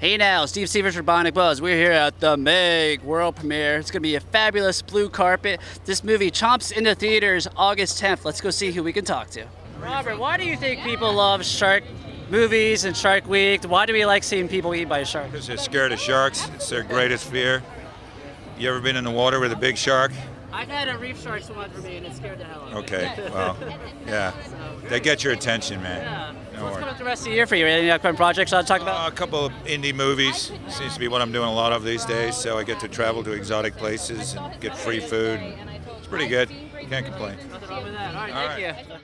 Hey now, Steve Stevens for Bionic Buzz. We're here at the Meg world premiere. It's going to be a fabulous blue carpet. This movie chomps into theaters August 10th. Let's go see who we can talk to. Robert, why do you think people love shark movies and Shark Week? Why do we like seeing people eat by a shark? Because they're scared of sharks. It's their greatest fear. You ever been in the water with a big shark? I've had a reef shark swim for me and it scared the hell out of me. Okay, well, yeah. They get your attention, man. So what's coming up the rest of the year for you? Any upcoming projects I'll talk Uh, about? a couple of indie movies seems to be what I'm doing a lot of these days. So I get to travel to exotic places and get free food. It's pretty good. Can't complain. Nothing wrong with that. All right, thank right. you.